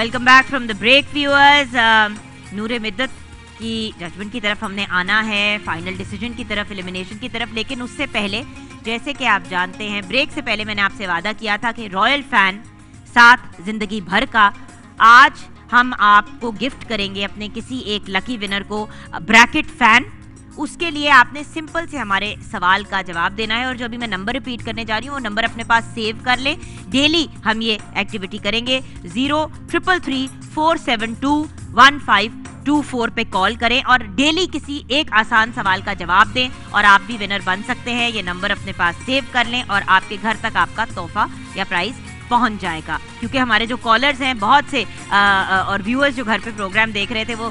Welcome back from the break viewers Noor Middat की judgement की तरफ़ हमने आना है फाइनल डिसीज़न की तरफ़ एलिमिनेशन की तरफ़, लेकिन उससे पहले, जैसे कि आप जानते हैं ब्रेक से पहले मैंने आपसे वादा किया था कि रॉयल फ़ैन साथ ज़िंदगी भर का, आज हम आपको गिफ्ट करेंगे अपने किसी एक लकी विनर को ब्रैकेट फ़ैन उसके लिए आपने सिंपल से हमारे सवाल का जवाब देना है और जो अभी मैं नंबर रिपीट करने जा रही हूँ वो नंबर अपने पास सेव कर ले। डेली हम ये एक्टिविटी करेंगे। Zero triple three four seven two one five two four पे कॉल करें और डेली किसी एक आसान सवाल का जवाब दें और आप भी विनर बन सकते हैं। ये नंबर अपने पास सेव कर लें और आपके घर तक आपका तोहफा या प्राइज पहुँच जाएगा। क्योंकि हमारे जो कॉलर्स हैं बहुत से आ, और व्यूअर्स जो घर पे प्रोग्राम देख रहे थे वो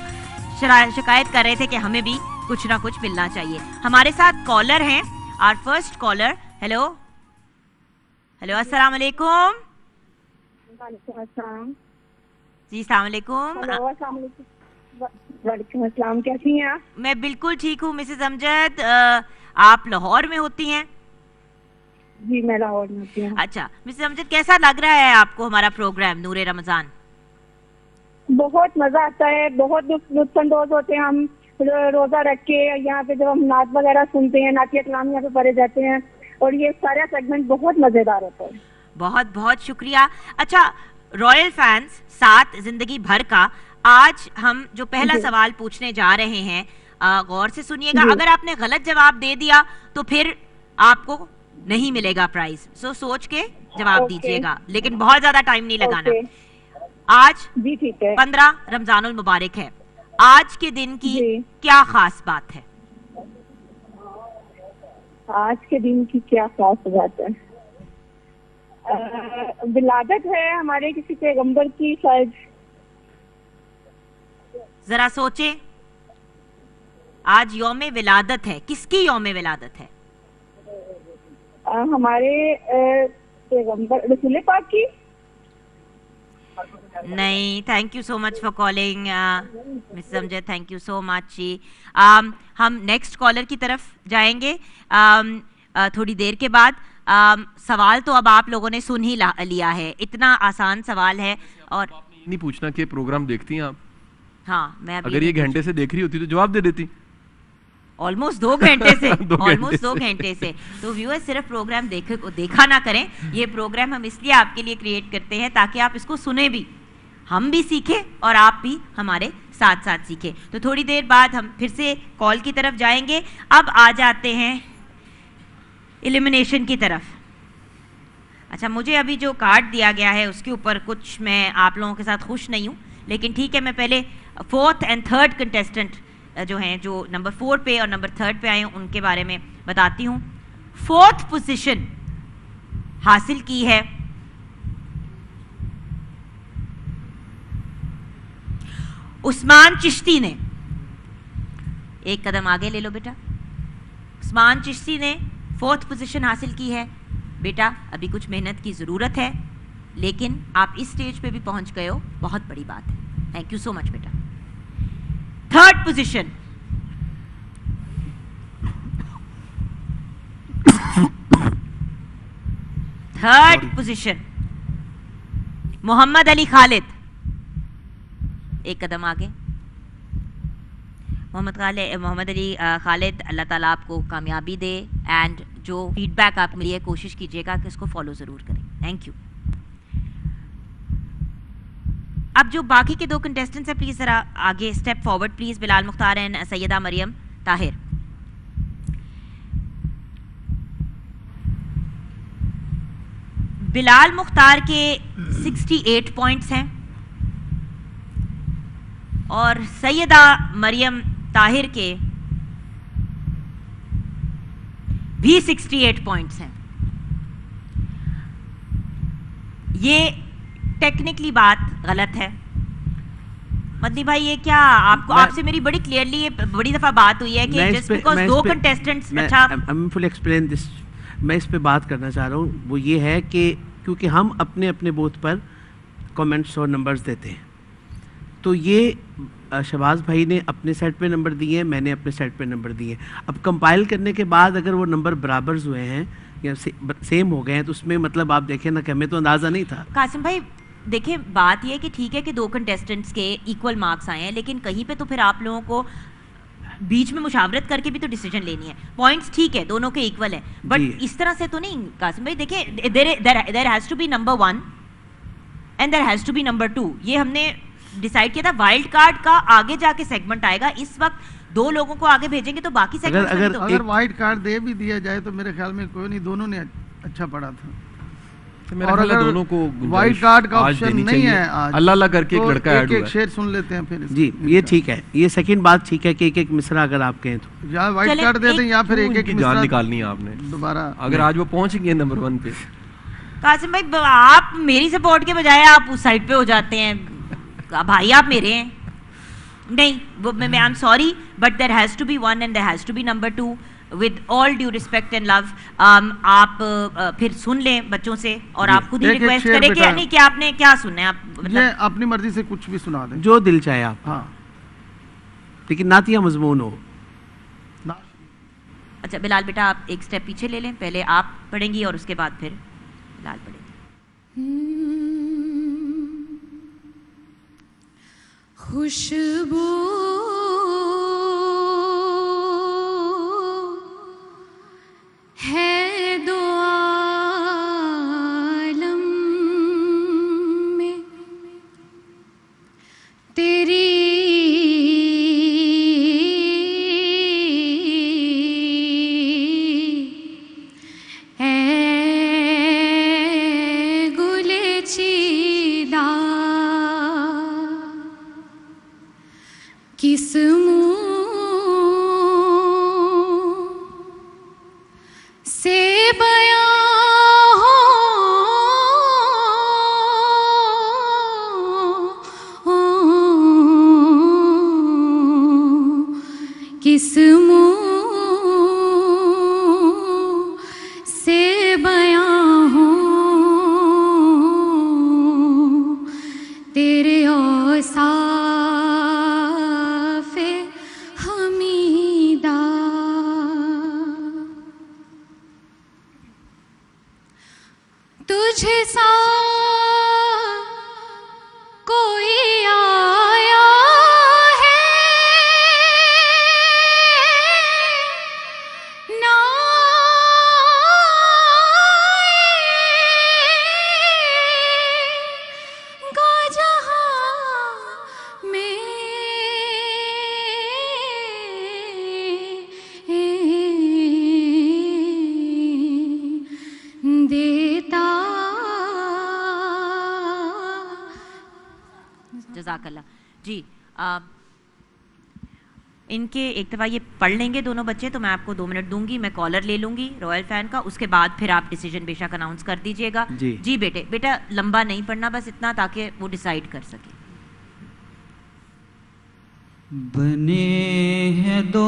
शिकायत कर रहे थे कि हमें भी कुछ ना कुछ मिलना चाहिए। हमारे साथ कॉलर हैं। Our first caller hello hello अस्सलाम वालेकुम। जी सलाम वालेकुम। अस्सलाम कैसी हैं आप? मैं बिल्कुल ठीक हूँ मिसेज अमजद। आप लाहौर में होती हैं? जी मैं लाहौर में होती हूँ। अच्छा मिसेज अमजद कैसा लग रहा है आपको हमारा प्रोग्राम नूरे रमज़ान? बहुत मज़ा आता है बहुत लुत्फानंदोज होते हैं हम। रोजा रख के यहाँ पे जब हम नाच वगैरह सुनते हैं नातिया कलाम यहाँ पे पढ़े जाते हैं और ये सारा सेगमेंट बहुत मज़ेदार होता है। बहुत बहुत शुक्रिया। अच्छा रॉयल फैंस सात ज़िंदगी भर का आज हम जो पहला सवाल पूछने जा रहे हैं गौर से सुनिएगा। अगर आपने गलत जवाब दे दिया तो फिर आपको नहीं मिलेगा प्राइज सो सोच के जवाब दीजिएगा लेकिन बहुत ज़्यादा टाइम नहीं लगाना। आज जी ठीक है। पंद्रह रमजानुल मुबारक है। आज के दिन की क्या खास बात है? आज के दिन की क्या खास बात है? विलादत है हमारे किसी पैगंबर की शायद। जरा सोचे। आज योम विलादत है। किसकी योम विलादत है? आ, हमारे पैगंबर रसूल पाक की। नहीं thank you so much for calling miss समझे थैंक यू सो मच जी um, हम नेक्स्ट कॉलर की तरफ़ जाएँगे। Um, uh, थोड़ी देर के बाद um, सवाल तो अब आप लोगों ने सुन ही लिया है। इतना आसान सवाल है और नहीं पूछना कि प्रोग्राम देखती हैं आप? हाँ मैं अगर ये घंटे से देख रही होती तो जवाब दे देती। ऑलमोस्ट दो घंटे से ऑलमोस्ट दो घंटे से। तो व्यूअर्स सिर्फ़ प्रोग्राम देख देखा ना करें। ये प्रोग्राम हम इसलिए आपके लिए क्रिएट करते हैं ताकि आप इसको सुने भी। हम भी सीखें और आप भी हमारे साथ साथ सीखें। तो थोड़ी देर बाद हम फिर से कॉल की तरफ़ जाएँगे। अब आ जाते हैं एलिमिनेशन की तरफ़। अच्छा मुझे अभी जो कार्ड दिया गया है उसके ऊपर कुछ मैं आप लोगों के साथ खुश नहीं हूँ। लेकिन ठीक है मैं पहले फोर्थ एंड थर्ड कंटेस्टेंट जो हैं, जो नंबर फोर पे और नंबर थर्ड पे आए हैं, उनके बारे में बताती हूँ। फोर्थ पोजीशन हासिल की है। उस्मान चिश्ती ने। एक कदम आगे ले लो बेटा। उस्मान चिश्ती ने फोर्थ पोजीशन हासिल की है। बेटा, अभी कुछ मेहनत की ज़रूरत है, लेकिन आप इस स्टेज पे भी पहुँच गए हो। बहुत बड़ी बात है। थैंक यू सो मच बेटा। Third position third position Mohammad Ali Khalid एक कदम आगे मोहम्मद खाले मोहम्मद अली खालिद अल्लाह ताला आपको कामयाबी दे एंड जो फीडबैक आप मिली है कोशिश कीजिएगा कि इसको फॉलो ज़रूर करें थैंक यू अब जो बाकी के दो कंटेस्टेंट्स हैं प्लीज़ ज़रा आगे step forward please Bilal Mukhtar and Syeda Mariam Tahir. Bilal Mukhtar के 68 पॉइंट्स हैं और सैयदा मरियम ताहिर के भी 68 पॉइंट्स हैं. ये टेक्निकली बात गलत है। मदनी भाई ये क्या आपको आपसे मेरी बड़ी क्लियरली ये बड़ी दफ़ा बात हुई है कि जस्ट बिकॉज़ दो कंटेस्टेंट्स अच्छा। I am full explain this मैं इस पे बात करना चाह रहा हूँ। वो ये है कि क्योंकि हम अपने अपने बूथ पर कमेंट्स और नंबर्स देते हैं। तो ये शबाज भाई ने अपने सेट पे नंबर दिए मैंने अपने सेट पे नंबर दिए अब कंपाइल करने के बाद अगर वो नंबर बराबर हुए हैं या से, सेम हो गए हैं तो उसमें मतलब आप देखें ना कि हमें तो अंदाज़ा नहीं था। कासिम भाई देखिए बात ये है कि ठीक है कि दो कंटेस्टेंट्स के इक्वल मार्क्स आए हैं लेकिन कहीं पे तो फिर आप लोगों को बीच में मुशावरत करके भी तो डिसीज़न लेनी है। पॉइंट्स ठीक है दोनों के इक्वल है बट इस तरह से तो नहीं कासिम भाई देखिए there has to be number one and there has to be number two ये हमने डिसाइड किया था वाइल्ड कार्ड का आगे जाके सेगमेंट आएगा इस वक्त दो लोगों को आगे भेजेंगे तो बाकी सेगमेंट अगर- तो अगर वाइट कार्ड दे भी दिया जाए तो मेरे ख्याल में कोई नहीं दोनों ने अच्छा पढ़ा था। मेरा और अगर दोनों को वाइट कार्ड का ऑप्शन नहीं है अल्लाह अल्लाह करके एक तो लड़का ऐड एक हुआ एक शेर सुन लेते हैं फिर जी ये ठीक है। ये सेकंड बात ठीक है कि एक एक मिसरा अगर आप कहें तो। या वाइट कार्ड दे दें या फिर एक एक जान निकालनी है आपने। दोबारा। अगर आज वो पहुँच गए नंबर वन पे। कासिम भाई आप मेरी सपोर्ट के बजाय आप उस साइड पे हो जाते हैं। भाई आप मेरे हैं। नहीं वो मैं I am sorry but there has to be one and there has to be number two with all due respect and love आप uh, फिर सुन लें बच्चों से और आप खुद ही रिक्वेस्ट करें कि। नहीं कि आपने क्या सुना है? आप ये मतलब अपनी मर्ज़ी से कुछ भी सुना दें। जो दिल चाहे आप। हाँ। लेकिन नातिया मजमून हो। अच्छा बिलाल बेटा आप एक स्टेप पीछे ले लें पहले आप पढ़ेंगी और उसके बाद फिर बिलाल पढ़ेंगे। खुशबू है दो आलम में। तेरी किस जजाकल्ला जी आ, इनके एक दफ़ा ये पढ़ लेंगे दोनों बच्चे तो मैं आपको दो मिनट दूँगी मैं कॉलर ले लूँगी रॉयल फ़ैन का उसके बाद फिर आप डिसीज़न बेशक अनाउंस कर दीजिएगा। जी। जी बेटे बेटा लंबा नहीं पढ़ना बस इतना ताकि वो डिसाइड कर सके। बने हैं दो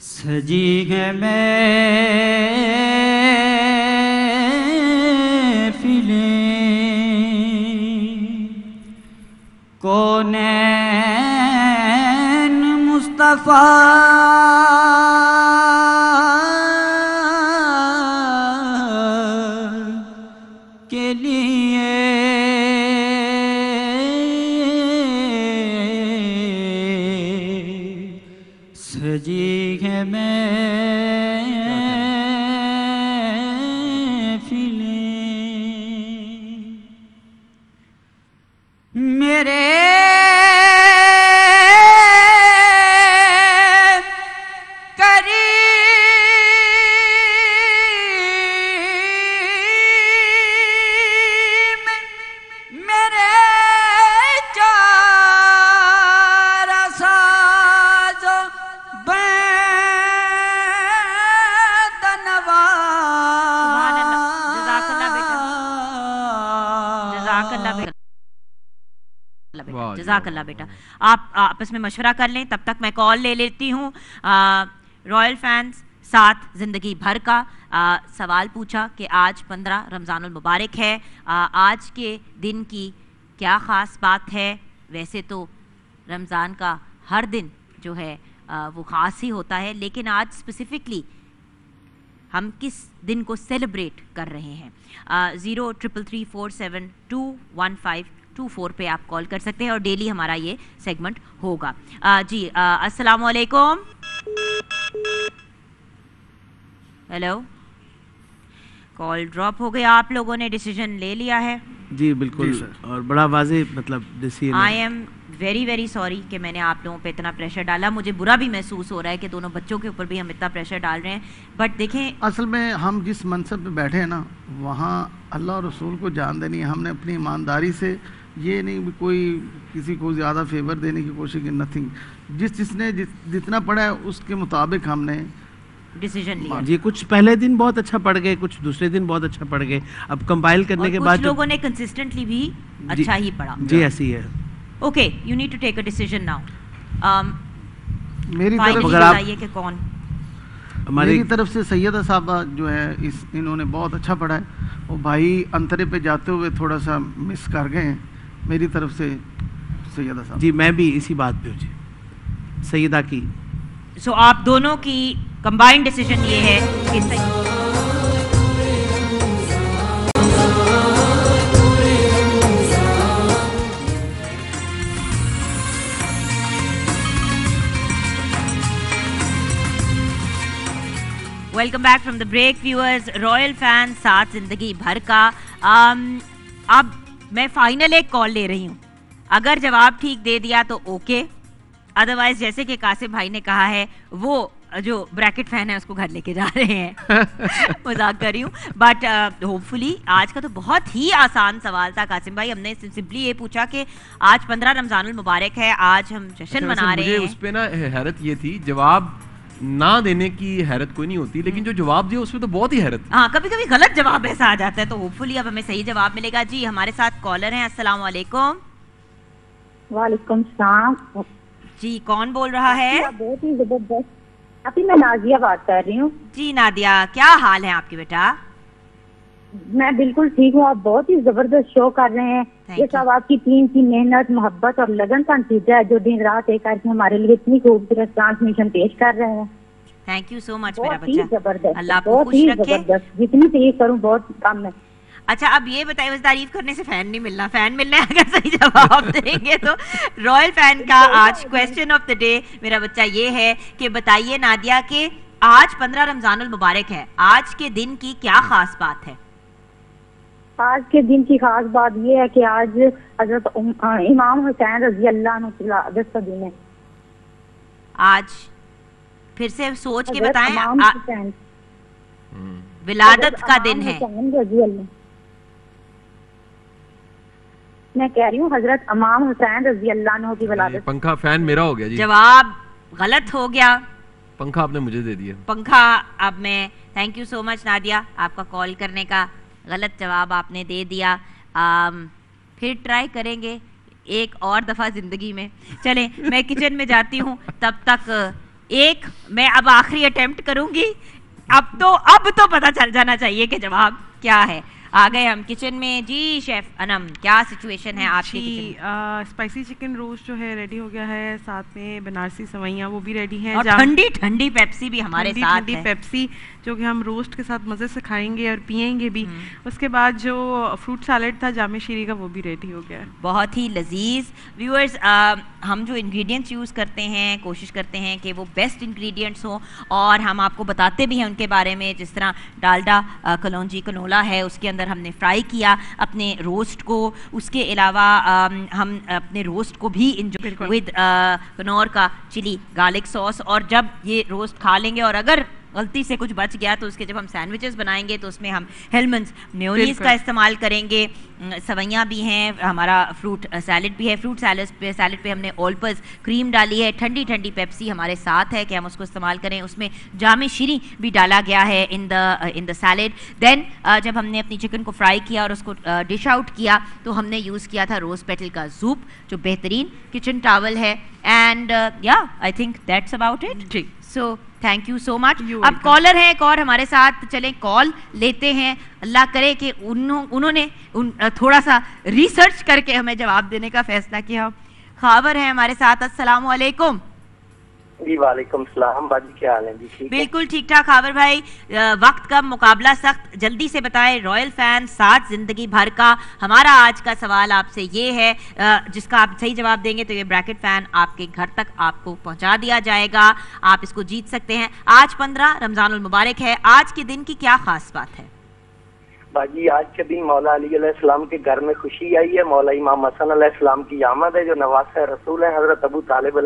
सजी है महफिलें जजाकल्ला बेटा। आप आपस में मशवरा कर लें तब तक मैं कॉल ले लेती हूँ। रॉयल फैंस साथ ज़िंदगी भर का आ, सवाल पूछा कि आज पंद्रह रमज़ानुल मुबारक है। आ, आज के दिन की क्या ख़ास बात है? वैसे तो रमज़ान का हर दिन जो है आ, वो ख़ास ही होता है लेकिन आज स्पेसिफ़िकली हम किस दिन को सेलिब्रेट कर रहे हैं? Zero triple three four seven two one five two four पे आप कॉल कर सकते हैं और डेली हमारा ये सेगमेंट होगा। आ, जी अस्सलाम वालेकुम हेलो कॉल ड्रॉप हो गया आप लोगों ने डिसीज़न ले लिया है। जी बिल्कुल। जी, सर। और बड़ा वाजे मतलब decision I am very very sorry कि मैंने आप लोगों पे इतना प्रेशर डाला। मुझे बुरा भी महसूस हो रहा है कि दोनों बच्चों के ऊपर भी हम इतना प्रेशर डाल रहे हैं। बट देखें असल में हम जिस मनसब पे बैठे हैं ना वहाँ अल्लाह रसूल को जान देनी है। हमने अपनी ईमानदारी से ये नहीं कोई किसी को ज़्यादा फेवर देने की कोशिश की नथिंग जिस जिसने जिस, जितना पढ़ा है उसके मुताबिक हमने डिसीज़न लिया। जी कुछ पहले दिन बहुत अच्छा पढ़ गए कुछ दूसरे दिन बहुत अच्छा पढ़ गए। अब कंपाइल करने के बाद लोगों ने कंसिस्टेंटली भी अच्छा ही पढ़ा। जी ऐसी है। Okay you need to take a decision now मेरी तरफ़ अगर आप- बताइए कि कौन? हमारे मेरी तरफ़ से सैयदा साहबा जो है इस इन्होंने बहुत अच्छा पढ़ा है। और भाई अंतरे पे जाते हुए थोड़ा सा मिस कर गए हैं। मेरी तरफ़ से सैयदा साहब। जी मैं भी इसी बात पे हूँ जी। सैयदा की। सो so, आप दोनों की कंबाइंड डिसीज़न ये है कि सही। Welcome back from the break viewers royal fan साथ ज़िंदगी भर का um, अब मैं फाइनल एक कॉल ले रही हूँ। अगर जवाब ठीक दे दिया तो ओके अदरवाइज़ जैसे कि कासिम भाई ने कहा है वो जो ब्रैकेट फ़ैन है उसको घर लेके जा रहे हैं। मज़ाक कर रही हूँ। बट होपफुली आज का तो बहुत ही आसान सवाल था कासिम भाई। हमने सिंपली ये पूछा कि आज पंद्रह रमजानुल मुबारक है आज हम जश्न मना रहे हैं। उस पे ना हैरत ये थी जवाब ना देने की हैरत कोई नहीं होती लेकिन जो जवाब दिया उसमें तो बहुत ही हैरत। हाँ कभी कभी गलत जवाब ऐसा आ जाता है तो होपफुली अब हमें सही जवाब मिलेगा। जी हमारे साथ कॉलर हैं अस्सलाम वालेकुम। वालेकुम सलाम। जी कौन बोल रहा है? बहुत ही ज़बरदस्त। अभी मैं नाजिया बात कर रही हूँ। जी नादिया क्या हाल है आपके बेटा? मैं बिल्कुल ठीक हूँ आप बहुत ही ज़बरदस्त शो कर रहे हैं। ये सब आपकी टीम की मेहनत मोहब्बत और लगन का नतीजा है जो दिन रात एक करके हमारे लिए इतनी खूबसूरत ट्रांसमिशन पेश कर रहे हैं। थैंक यू सो मच मेरा बच्चा। ज़बरदस्त अल्लाह आपको खुश रखे। ज़बरदस्त। जितनी तारीफ़ करूँ बहुत कम है। अच्छा अब ये बताइए बस तारीफ़ करने से फ़ैन नहीं मिलना। फ़ैन मिलना है अगर सही जवाब देंगे तो। रॉयल फ़ैन का आज क्वेश्चन ऑफ़ द डे मेरा बच्चा ये है कि बताइए नादिया के आज पंद्रह रमजानुल मुबारक है। आज के दिन की क्या खास बात है? आज के दिन की खास बात यह है कि आज हज़रत इमाम हुसैन रज़ी अल्लाह की का दिन है आज? फिर से सोच के बताएँ इमाम आ- हुसैन। विलादत का दिन है। रज़ी अल्लाह मैं कह रही हूँ हज़रत इमाम हुसैन रज़ी अल्लाह की विलादत। पंखा फ़ैन मेरा हो गया जी। जवाब गलत हो गया। पंखा आपने मुझे दे दिया। पंखा अब मैं thank you so much Nadia आपका कॉल करने का। गलत जवाब आपने दे दिया। आ, फिर ट्राई करेंगे एक और दफ़ा ज़िंदगी में। चले मैं किचन में जाती हूँ। तब तक एक मैं अब आखिरी अटैम्प्ट करूँगी। अब तो अब तो पता चल जाना चाहिए कि जवाब क्या है। आ गए हम किचन में। जी शेफ अनम क्या सिचुएशन है आपके किचन स्पाइसी चिकन रोस्ट जो है रेडी हो गया है। साथ में बनारसी सवैयाँ वो भी रेडी हैं। और ठंडी ठंडी पेप्सी भी हमारे ठंडी साथ ठंडी पेप्सी जो कि हम रोस्ट के साथ मज़े से खाएँगे और पियेंगे भी। हम्म। उसके बाद जो फ्रूट सैलेड था जामे शीरी का वो भी रेडी हो गया। है बहुत ही लजीज। व्यूअर्स हम जो इंग्रेडिएंट्स यूज़ करते हैं कोशिश करते हैं कि वो बेस्ट इंग्रेडिएंट्स हों और हम आपको बताते भी हैं उनके बारे में। जिस तरह डालडा कलौंजी कनोला है उसके अंदर हमने फ्राई किया अपने रोस्ट को। उसके अलावा हम अपने रोस्ट को भी इंजॉय विद कनौर का चिली गार्लिक सॉस। और जब ये रोस्ट खा लेंगे और अगर गलती से कुछ बच गया तो उसके जब हम सैंडविचेस बनाएँगे तो उसमें हम हेलमंस मेयोनीज बिल्कुल। का इस्तेमाल करेंगे। सवैयाँ भी हैं हमारा फ्रूट सैलड भी है। फ्रूट सैलड पे सैलड पे हमने ऑलपस क्रीम डाली है। ठंडी ठंडी पेप्सी हमारे साथ है कि हम उसको इस्तेमाल करें। उसमें जाम शीरी भी डाला गया है in the in the salad then जब हमने अपनी चिकन को फ्राई किया और उसको डिश आउट किया तो हमने यूज़ किया था रोज़ पेटल का सूप जो बेहतरीन किचन टावल है। एंड या I think that's about it ji. So thank you so much अब कॉलर है एक और हमारे साथ चले कॉल लेते हैं। अल्लाह करे कि उन्हों, उन्होंने उन, थोड़ा सा रिसर्च करके हमें जवाब देने का फैसला किया। खबर है हमारे साथ अस्सलाम वालेकुम जी वालेकुम सलाम। बाजी क्या हाल है? जी ठीक बिल्कुल ठीक ठाक खाबर भाई। वक्त का मुकाबला सख्त जल्दी से बताएँ रॉयल फ़ैन साथ ज़िंदगी भर का। हमारा आज का सवाल आपसे ये है जिसका आप सही जवाब देंगे तो ये ब्रैकेट फ़ैन आपके घर तक आपको पहुँचा दिया जाएगा। आप इसको जीत सकते हैं। आज पंद्रह रमज़ान मुबारक है। आज के दिन की क्या खास बात है? बाजी आज के दिन मौला के घर में खुशी आई है। मौला इमाम की आमद है जो नवास रसूल है हज़रत अबू तालिब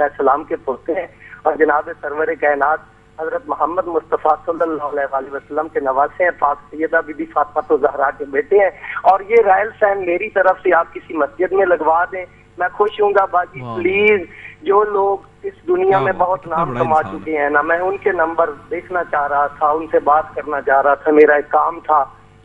के पोते हैं। और जनाब सरवर कायनात हज़रत मोहम्मद मुस्तफ़ा वसल्लम के नवासे हैं पाक सैयदा बीबी फातिमा तो जहरा के बेटे हैं। और ये रायल फ़ैन मेरी तरफ़ से आप किसी मस्जिद में लगवा दें मैं खुश हूँ बाकी प्लीज़ जो लोग इस दुनिया में बहुत नाम कमा चुके हैं ना मैं उनके नंबर देखना चाह रहा था उनसे बात करना चाह रहा था मेरा एक काम था।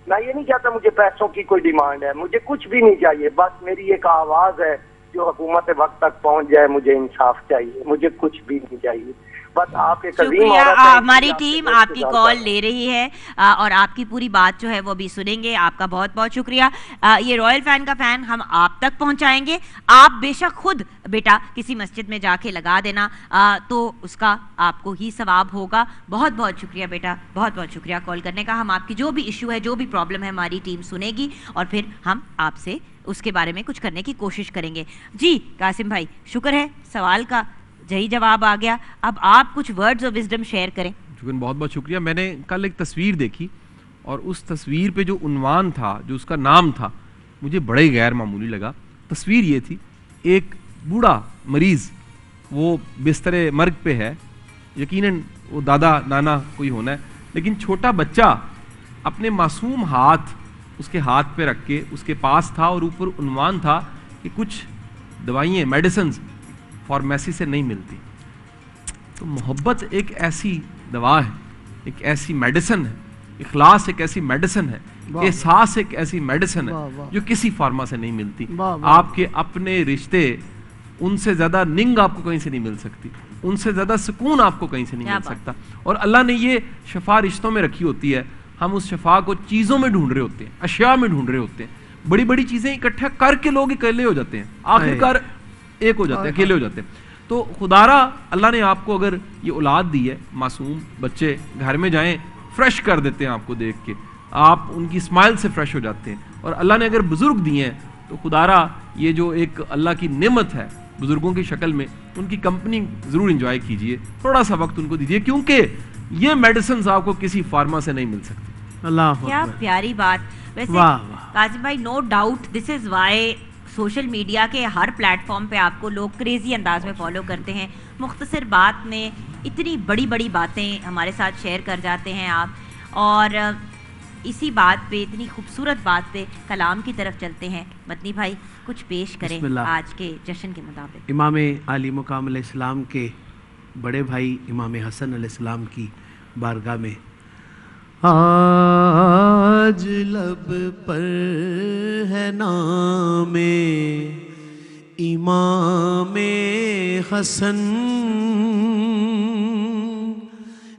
मैं ये नहीं चाहता मुझे पैसों की कोई डिमांड है मुझे कुछ भी नहीं चाहिए बस मेरी एक आवाज़ है। जो हुकूमत वक्त तक पहुँच जाए मुझे इंसाफ चाहिए मुझे कुछ भी नहीं चाहिए। बस आप एक अजीम शुक्रिया हमारी टीम आपकी कॉल ले रही है आ, और आपकी पूरी बात जो है वो भी सुनेंगे आपका बहुत बहुत शुक्रिया। आ, ये रॉयल फ़ैन का फ़ैन हम आप तक पहुंचाएँगे। आप बेशक खुद बेटा किसी मस्जिद में जाके लगा देना आ, तो उसका आपको ही सवाब होगा। बहुत बहुत शुक्रिया बेटा बहुत बहुत शुक्रिया कॉल करने का। हम आपकी जो भी इशू है जो भी प्रॉब्लम है हमारी टीम सुनेगी और फिर हम आपसे उसके बारे में कुछ करने की कोशिश करेंगे। जी कासिम भाई शुक्र है सवाल का सही जवाब आ गया। अब आप कुछ वर्ड्स ऑफ़ विजडम शेयर करें। शुक्रिया बहुत बहुत शुक्रिया। मैंने कल एक तस्वीर देखी और उस तस्वीर पे जो उनवान था, जो उसका नाम था, मुझे बड़ा ही गैर मामूली लगा। तस्वीर ये थी, एक बूढ़ा मरीज़, वो बिस्तर मर्ग पे है। यकीनन वो दादा, नाना, कोई होना है। लेकिन छोटा बच्चा अपने मासूम हाथ उसके हाथ पे रख के, उसके पास था और ऊपर उनवान था कि कुछ दवाइयाँ मेडिसिन फार्मेसी से नहीं मिलती। तो मोहब्बत एक ऐसी दवा है एक ऐसी मेडिसिन है इखलास एक ऐसी मेडिसिन है एहसास एक ऐसी मेडिसिन है जो किसी फार्मा से नहीं मिलती। आपके अपने रिश्ते उनसे ज़्यादा निंग आपको कहीं से नहीं मिल सकती उनसे ज़्यादा सुकून आपको कहीं से नहीं मिल सकता। और अल्लाह ने ये शफा रिश्तों में रखी होती है हम उस शफा को चीज़ों में ढूंढ रहे होते हैं अशिया में ढूंढ रहे होते हैं। बड़ी बड़ी चीज़ें इकट्ठा करके लोग अकेले हो जाते हैं। आखिरकार एक हो जाते हैं अकेले हो जाते हैं। तो खुदारा अल्लाह ने आपको अगर ये औलाद दी है मासूम बच्चे घर में जाएँ फ्रेश कर देते हैं आपको देख के। आप उनकी स्माइल से फ्रेश हो जाते हैं। और अल्लाह ने अगर बुज़ुर्ग दिए हैं तो खुदारा ये जो एक अल्लाह की नेमत है बुज़ुर्गों की शक्ल में उनकी कंपनी ज़रूर इंजॉय कीजिए। थोड़ा सा वक्त उनको दीजिए क्योंकि ये मेडिसिन आपको किसी फार्मा से नहीं मिल सकती। अल्लाह क्या प्यारी बात। वैसे। काजिम भाई no doubt this is why social media के हर प्लेटफॉर्म पे आपको लोग क्रेजी अंदाज में फॉलो करते हैं। मुख्तसर बात में इतनी बड़ी बड़ी बातें हमारे साथ शेयर कर जाते हैं आप। और इसी बात पे इतनी खूबसूरत बात पे कलाम की तरफ़ चलते हैं। मदनी भाई कुछ पेश करें आज के जश्न के मुताबिक। इमाम आली मुकाम अलैहिस्सलाम के बड़े भाई इमाम हसन अलैहिस्सलाम की बारगाह में। आज लब पर है नामे, इमाम हसन।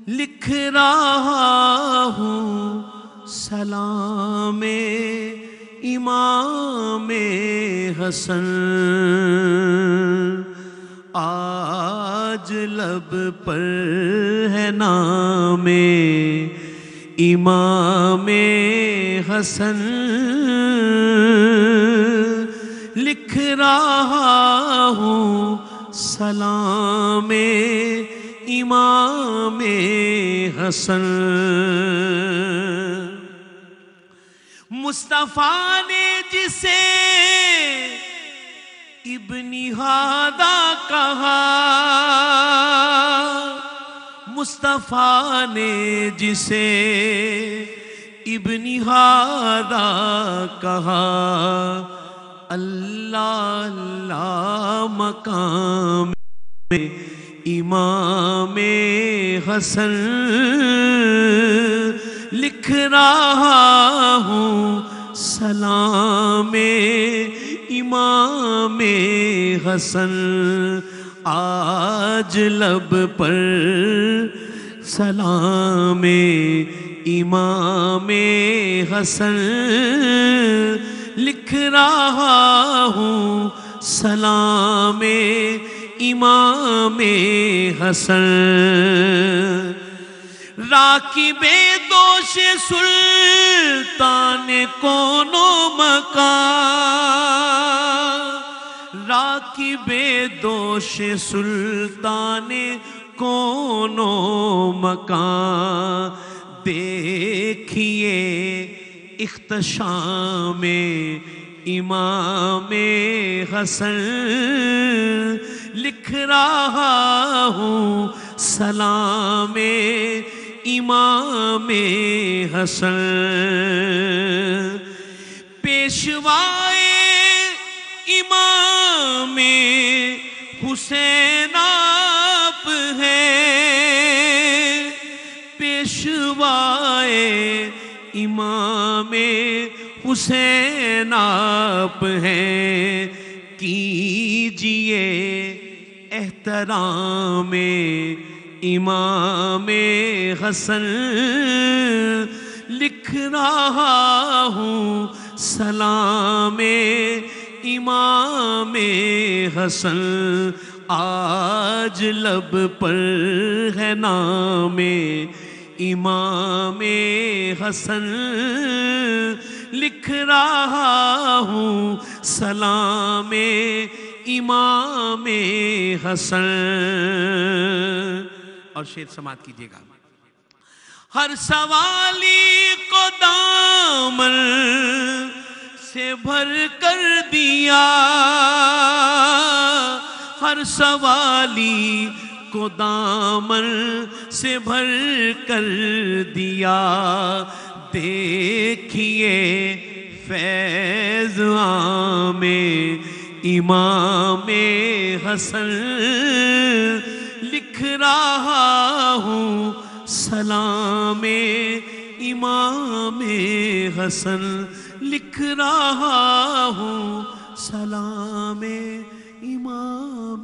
लिख रहा हूँ सलाम, इमाम हसन। आज लब पर है नामे इमाम हसन लिख रहा हूँ सलाम इमाम हसन। मुस्तफ़ा ने जिसे इब्नी हादा कहा मुस्तफ़ा ने जिसे इब्नी हादा कहा, अल्लाह अल्लाह मकाम में, इमाम हसन लिख रहा हूँ, सलाम इमाम हसन। आज लब पर सलाम इमाम हसन लिख रहा हूँ सलाम इमाम हसन। राखी बेदोश सुल्तान कोनो मका राखी बेदोश सुल्तान कोनो मकान देखिए इख्तशाम इमाम हसन, लिख रहा हूँ सलाम इमाम हसन। पेशवाए इमाम हुसैन आप है। पेशवाए इमाम हुसैन आप हैं। कीजिए एहतराम इमाम हसन। लिख रहा हूँ सलाम इमाम हसन, आज लब पर है नाम। इमाम हसन, लिख रहा हूँ सलाम। इमाम हसन। और शेर समाप्त कीजिएगा। हर सवाली को दामन से भर कर दिया। हर सवाली को दामन से भर कर दिया। देखिए फैज में इमाम हसन, लिख रहा हूँ सलाम, इमाम हसन। लिख रहा हूँ सलाम Imam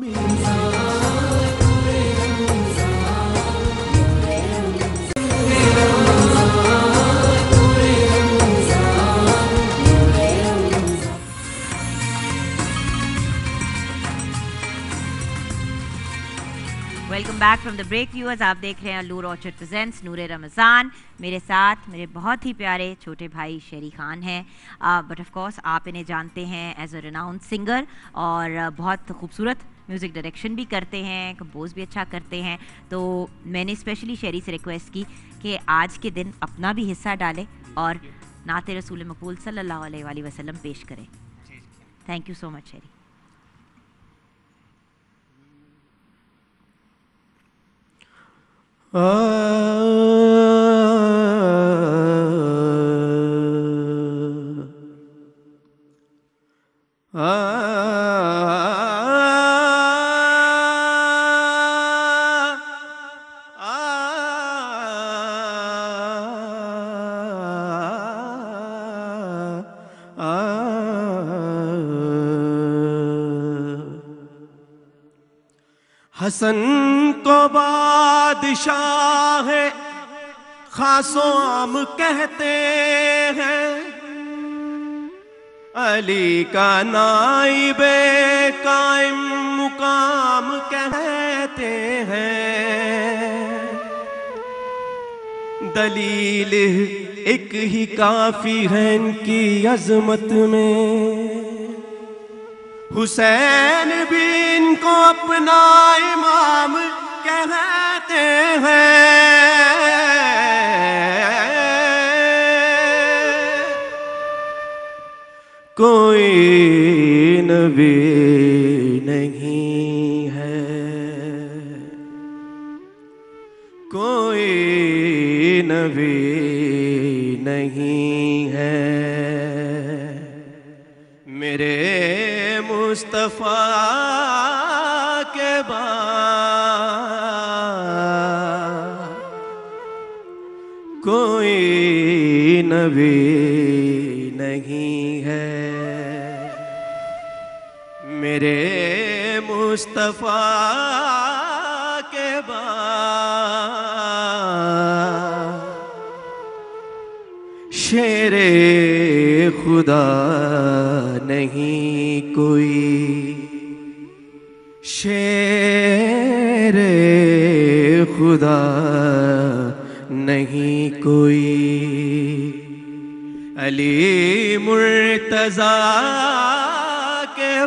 back from the break viewers आप देख रहे हैं लूर ऑर्चर्ड प्रेजेंट्स नूर रमज़ान। मेरे साथ मेरे बहुत ही प्यारे छोटे भाई शेरी खान हैं। बट ऑफ़ कोर्स आप इन्हें जानते हैं एज अ रिनाउंड सिंगर और बहुत खूबसूरत म्यूज़िक डायरेक्शन भी करते हैं कंपोज भी अच्छा करते हैं। तो मैंने स्पेशली शेरी से रिक्वेस्ट की कि आज के दिन अपना भी हिस्सा डालें और नात रसूल मकबूल सल्लल्लाहु वसलम पेश करें। Thank you so much Sheri. Ah. ah. Hasan को बादशाह है, खासो आम कहते हैं। अली का नाइबे कायम मुकाम कहते हैं। दलील एक ही काफ़ी है इनकी अजमत में। हुसैन इनको अपना इमाम कहते हैं। कोई नबी नहीं है। कोई नबी नहीं है। मेरे मुस्तफ़ा कोई नबी नहीं है। मेरे मुस्तफ़ा के शेरे खुदा नहीं कोई। शेरे खुदा नहीं कोई। अली मुर्तजा के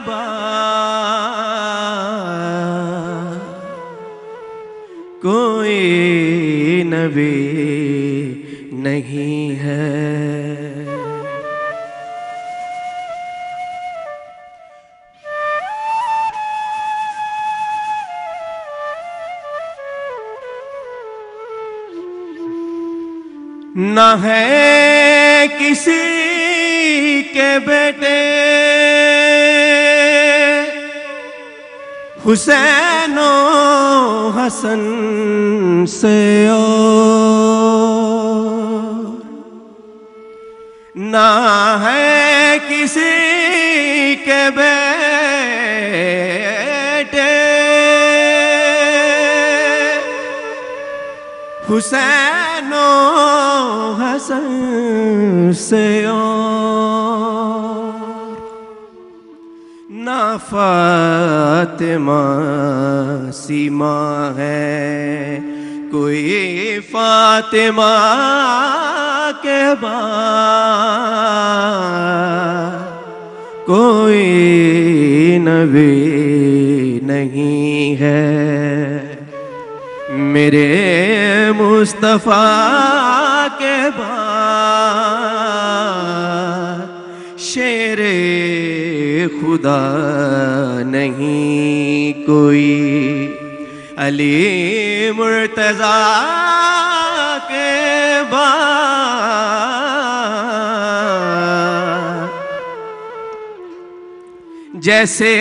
कोई नबी नहीं है। है किसी के बेटे। हुसैनो हसन से ओ ना है किसी के बेटे। हुसैनो हसन से और ना फातिमा सीमा है कोई फातिमा के कोई नबी नहीं है मेरे मुस्तफ़ा के शेरे खुदा नहीं कोई। अली मुर्तज़ा के जैसे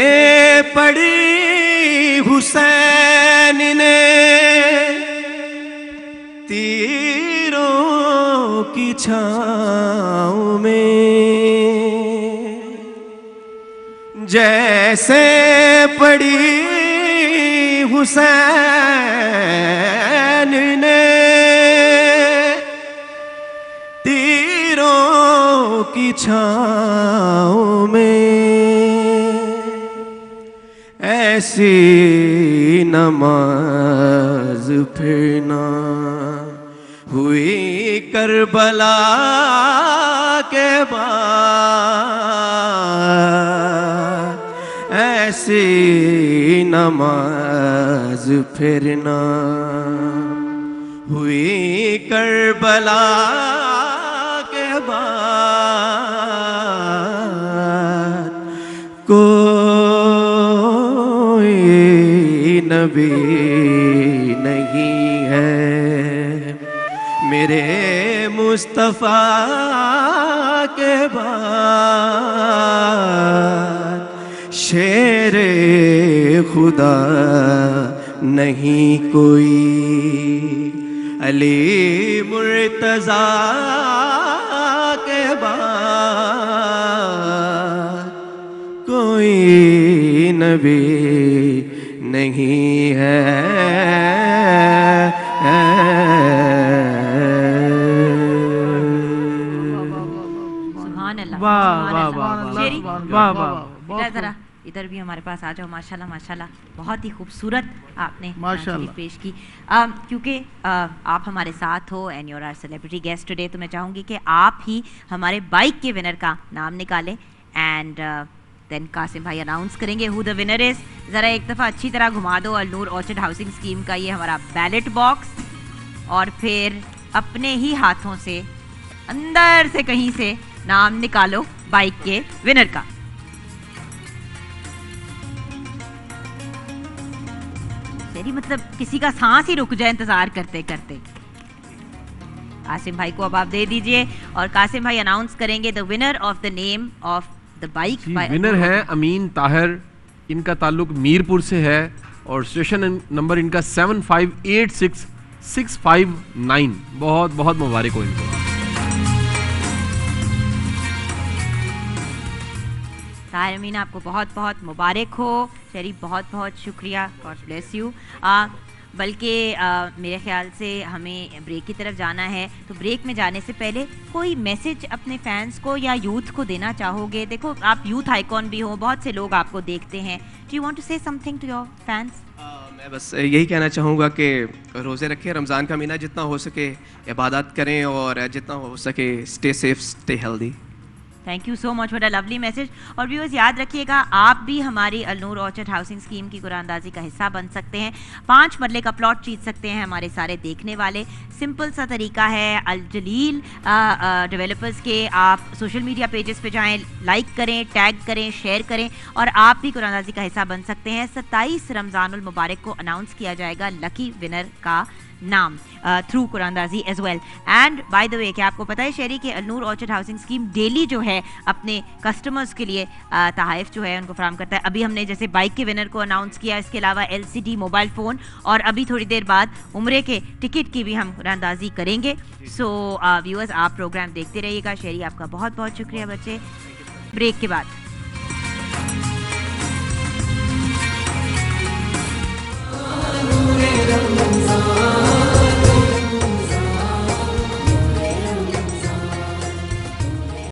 पड़ी हुसैन ने की छाँव में। जैसे पड़ी हुसैन ने तीरों की छाँव में। ऐसी नमाज़ फिर ना हुई करबला के बाद। ऐसी नमाज़ फिर ना हुई करबला के बाद। कोई नबी मुस्तफ़ा के बाद शेर खुदा नहीं कोई। अली मुर्तज़ा के बाद कोई नबी नहीं है। वाह, वाह, जरा इधर भी हमारे पास आ जाओ माशाल्लाह माशाल्लाह। बहुत ही खूबसूरत आपने माशाल्लाह। पेश की। क्योंकि आप हमारे साथ हो and your are celebrity guest today तो मैं चाहूँगी कि आप ही हमारे बाइक के विनर का नाम निकालें एंड देन कासिम भाई अनाउंस करेंगे हु द विनर इज़ ज़रा एक दफ़ा अच्छी तरह घुमा दो अलनूर ऑर्चिड हाउसिंग स्कीम का ये हमारा बैलेट बॉक्स और फिर अपने ही हाथों से अंदर से कहीं से नाम निकालो बाइक के विनर का। शेरी मतलब किसी का सांस ही रुक जाए इंतज़ार करते करते। कासिम भाई को अब आप दे दीजिए और कासिम भाई अनाउंस करेंगे the winner of the name of the bike winner है अमीन ताहिर इनका ताल्लुक मीरपुर से है और स्टेशन नंबर इनका seven five eight six six five nine बहुत बहुत मुबारक हो इनको। ताहिर अमीन आपको बहुत बहुत मुबारक हो। शरीफ बहुत बहुत शुक्रिया। God bless you. बल्कि मेरे ख्याल से हमें ब्रेक की तरफ़ जाना है। तो ब्रेक में जाने से पहले कोई मैसेज अपने फैंस को या यूथ को देना चाहोगे? देखो, आप यूथ आइकॉन भी हो, बहुत से लोग आपको देखते हैं। Do you want to say something to your fans मैं बस यही कहना चाहूँगा कि रोज़े रखें, रमज़ान का महीना जितना हो सके इबादत करें और जितना हो सके stay safe stay healthy thank you so much for a lovely message और व्यूअर्स याद रखिएगा, आप भी हमारी अलनूर ऑर्चर्ड हाउसिंग स्कीम की कुरानदाजी का हिस्सा बन सकते हैं। पाँच मरले का प्लॉट जीत सकते हैं हमारे सारे देखने वाले। सिंपल सा तरीका है, अल जलील डेवलपर्स के आप सोशल मीडिया पेजेस पे जाएँ लाइक करें टैग करें शेयर करें और आप भी कुरानदाजी का हिस्सा बन सकते हैं। सत्ताईस रमज़ानुल मुबारक को अनाउंस किया जाएगा लकी विनर का नाम through कुरानदाजी as well and by the way क्या आपको पता है शहरी के अनूर ऑर्चर्ड हाउसिंग स्कीम डेली जो है अपने कस्टमर्स के लिए तहफ़ जो है उनको फ्राहम करता है। अभी हमने जैसे बाइक के विनर को अनाउंस किया इसके अलावा एलसीडी मोबाइल फ़ोन और अभी थोड़ी देर बाद उम्र के टिकट की भी हम कुरानदाजी करेंगे। सो व्यूअर्स आप प्रोग्राम देखते रहिएगा। शहरी आपका बहुत बहुत शुक्रिया बच्चे। ब्रेक के बाद।